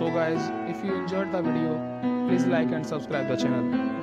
So guys if you enjoyed the video please like and subscribe the channel.